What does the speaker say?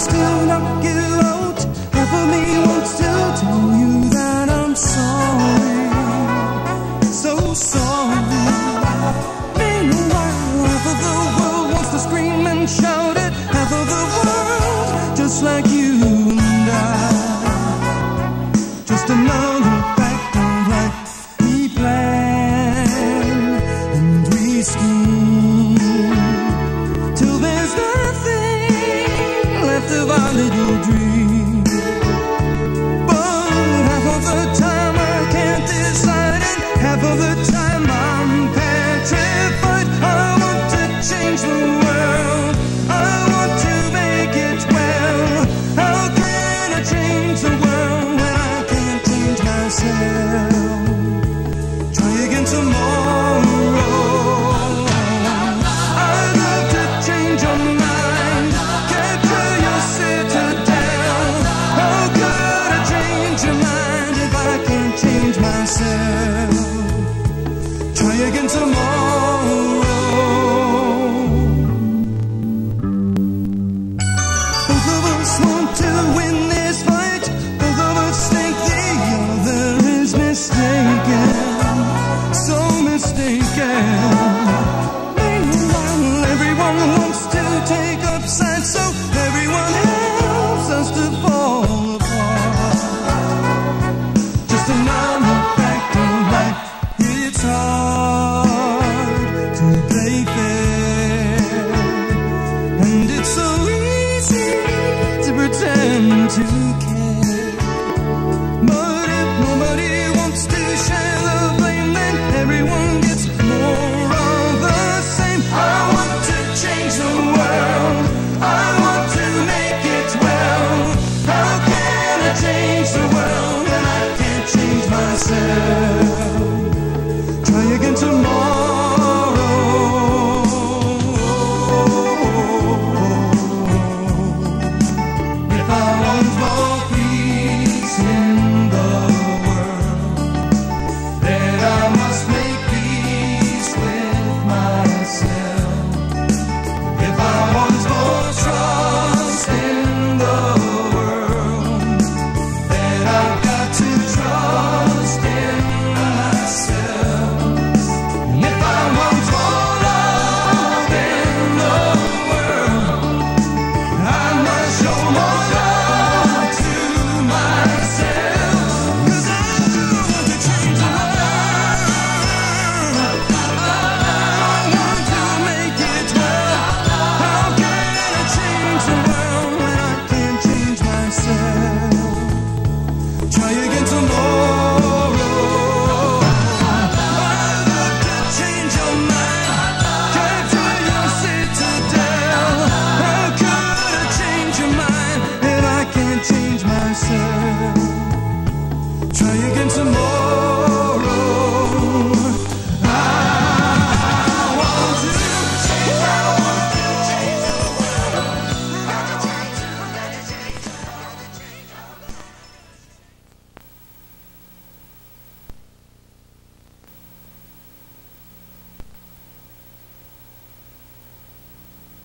still not give out. Half of me wants to tell you that I'm sorry, so sorry. Meanwhile, half of the world wants to scream and shout it. Half of the world, just like you and I, just another fact of life we plan and we scheme till there's no. Of our little dream. Again tomorrow. to. But if nobody wants to share the blame, then everyone gets more of the same. I want to change the world. I want to make it well. How can I change the world when I can't change myself?